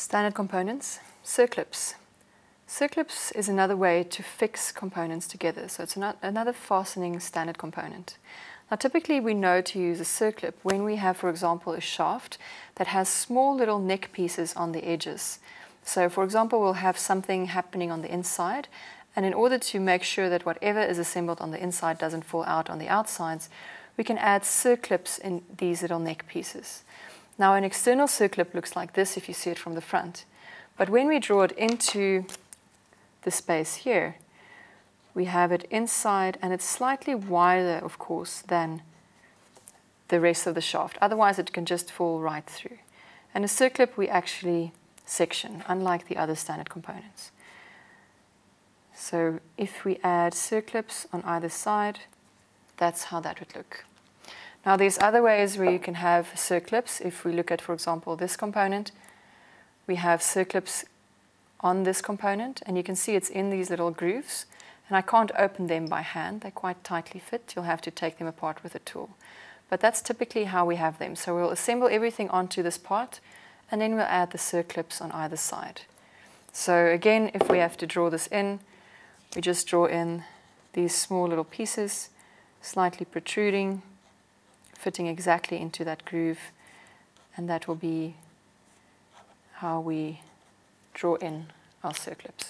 Standard components, circlips. Circlips is another way to fix components together, so it's another fastening standard component. Now typically we know to use a circlip when we have, for example, a shaft that has small little neck pieces on the edges. So for example, we'll have something happening on the inside, and in order to make sure that whatever is assembled on the inside doesn't fall out on the outsides, we can add circlips in these little neck pieces. Now an external circlip looks like this if you see it from the front. But when we draw it into the space here, we have it inside and it's slightly wider, of course, than the rest of the shaft. Otherwise, it can just fall right through. And a circlip we actually section, unlike the other standard components. So if we add circlips on either side, that's how that would look. Now there's other ways where you can have circlips. If we look at, for example, this component, we have circlips on this component, and you can see it's in these little grooves. And I can't open them by hand. They're quite tightly fit. You'll have to take them apart with a tool. But that's typically how we have them. So we'll assemble everything onto this part, and then we'll add the circlips on either side. So again, if we have to draw this in, we just draw in these small little pieces, slightly protruding, fitting exactly into that groove, and that will be how we draw in our circlips.